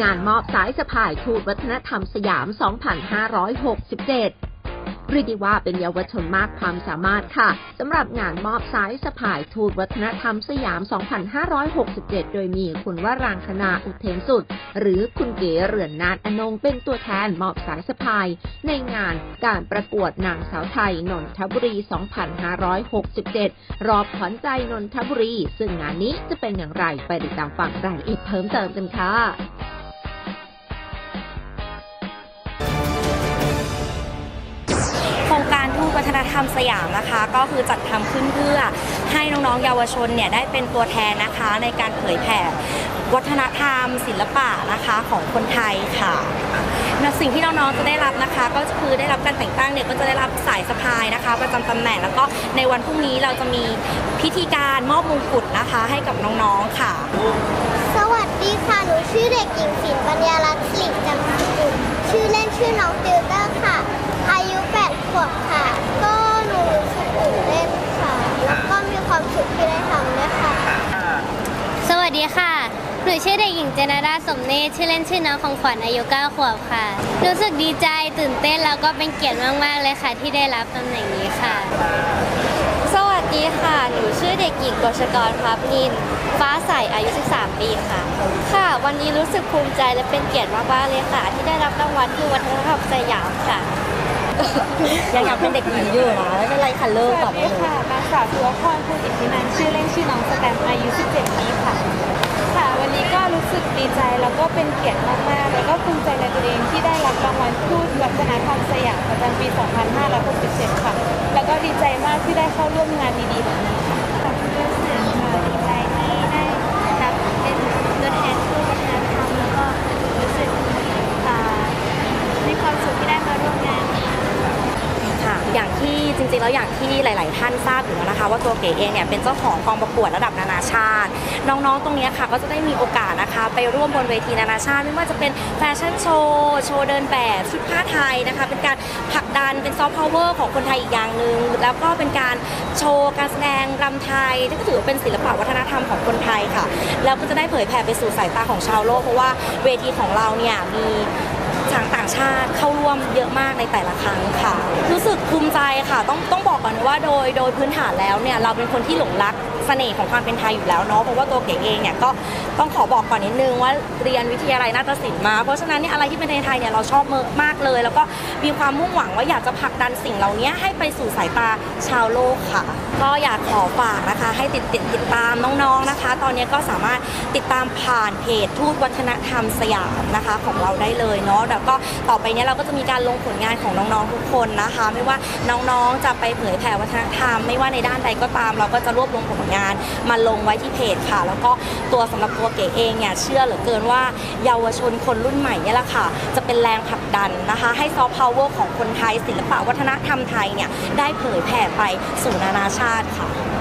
งานมอบสายสะพายทูตวัฒนธรรมสยาม 2567เรียกได้ว่าเป็นเยาวชนมากความสามารถค่ะสำหรับงานมอบสายสะพายทูตวัฒนธรรมสยาม 2567 โดยมีคุณวรางคณาอุเทนสุด หรือคุณเก๋เรือนนานอนงเป็นตัวแทนมอบสายสะพาย ในงานการประกวดนางสาวไทยนนทบุรี 2567 รอบขวัญใจนนทบุรี ซึ่งงานนี้จะเป็นอย่างไรไปติดตามฟังรายละเอียดเพิ่มเติมกันค่ะ วัฒนธรรมสยามนะคะ ก็คือจัดทำขึ้นเพื่อให้น้องๆเยาวชนเนี่ยได้เป็นตัวแทนนะคะในการเผยแผ่วัฒนธรรม ศิลปะนะคะของคนไทยค่ะสิ่งที่น้องๆจะได้รับนะคะ ก็คือได้รับการแต่งตั้งเนี่ยก็จะได้รับสายสะพายนะคะ ประจำตำแหน่งแล้วก็ในวันพรุ่งนี้เราจะมีพิธีการมอบมงกุฎนะคะ ให้กับน้องๆค่ะ สวัสดีค่ะหนูชื่อเด็กหญิงศิลปัญญาลักษณ์สิริจังกุลชื่อเล่นชื่อน้องติวเตอร์ค่ะ อายุ8ขวบค่ะ ก็หนูรู้สึกตื่นเต้นค่ะ แล้วก็มีความสุขที่ได้ทำด้วยค่ะ สวัสดีค่ะ หนูชื่อเด็กหญิงเจนดาสมเนธชื่อเล่นชื่อน้องของขวัญอายุ 9 ขวบค่ะ รู้สึกดีใจตื่นเต้นแล้วก็เป็นเกียรติมาก ๆ เลยค่ะ ที่ได้รับตำแหน่งนี้ค่ะ สวัสดีค่ะ หนูชื่อเด็กหญิงกชกรพลับนิน ฟ้าใสอายุ 13 ปีค่ะ ค่ะ วันนี้รู้สึกภูมิใจและเป็นเกียรติมาก ๆ เลยค่ะ ที่ได้รับรางวัลคือวัฒนธรรมสยามค่ะยังอยากเป็นเด็กหญิงอยู่นะไม่เป็นไรค่ะเลิกสก่อวันสดีค่ะนางสาวสุวพรภูอิทธินันท์ชื่อเล่นชื่อน้องสแตมป์อายุ 17 ปี สึกดีใจแล้วก็เป็นเกียรติมากๆ แล้วก็ภูมิใจในตัวเองที่ได้รับรางวัลทูตวัฒนธรรมสยามประจำปี 2567 ค่ะ แล้วก็ดีใจมากที่ได้เข้าร่วมงานดีๆแบบนี้ค่ะรู้สึกดีใจที่ได้รับเป็นตัวแทนทูตวัฒนธรรมแล้วก็รู้สึกมีความสุขที่ได้มาร่วมงาน อย่างที่จริงๆแล้วอย่างที่หลาย ๆ ท่านทราบอยู่แล้วนะคะ ว่าตัวเก๋เองเนี่ยเป็นเจ้าของกองประกวดระดับนานาชาติ น้องๆ ตรงนี้ค่ะก็จะได้มีโอกาสนะคะ ไปร่วมบนเวทีนานาชาติ ไม่ว่าจะเป็นแฟชั่นโชว์โชว์เดินแบบชุดผ้าไทยนะคะ เป็นการผลักดันเป็นซอฟต์พาวเวอร์ของคนไทยอีกอย่างหนึ่งแล้วก็เป็นการโชว์การแสดงรำไทยที่ก็ถือว่าเป็นศิลปะวัฒนธรรมของคนไทยค่ะ แล้วก็จะได้เผยแผ่ไปสู่สายตาของชาวโลกเพราะว่าเวทีของเราเนี่ยมีชางต่างชาติเข้าร่วมเยอะมากในแต่ละครั้งค่ะ รู้สึกภูมิใจค่ะ ต้องต้องบอกก่อนว่าโดยโดยพื้นฐานแล้วเนี่ยเราเป็นคนที่หลงรักเสน่ห์ของความเป็นไทยอยู่แล้วเนาะเพราะว่าตัวเก๋เองเนี่ยก็ต้องขอบอกก่อนนิดนึงว่าเรียนวิทยาลัยนาฏศิลป์มา เพราะฉะนั้นเนี่ยอะไรที่เป็นไทยเนี่ยเราชอบมากเลย แล้วก็มีความมุ่งหวังว่าอยากจะผลักดันสิ่งเหล่านี้ให้ไปสู่สายตาชาวโลกค่ะ ก็อยากขอฝากนะคะ ให้ติดติดติดตามน้องๆนะคะ ตอนนี้ก็สามารถติดตามผ่านเพจทูตวัฒนธรรมสยามนะคะของเราได้เลยเนาะแล้วก็ต่อไปเนี้ยเราก็จะมีการลงผลงานของน้องๆทุกคนนะคะ ไม่ว่าน้องๆจะไปเผยแผ่วัฒนธรรม ไม่ว่าในด้านใดก็ตาม เราก็จะรวบรวมผลงานมาลงไว้ที่เพจค่ะ แล้วก็ตัวสำหรับตัวเก๋เองเนี่ยเชื่อเหลือเกินว่าเยาวชนคนรุ่นใหม่เนี่ยแหละค่ะ จะเป็นแรงผลักดันนะคะ ให้ซอฟต์พาวเวอร์ของคนไทยศิลปะวัฒนธรรมไทยเนี่ยได้เผยแผ่ไปสู่นานาชาติค่ะ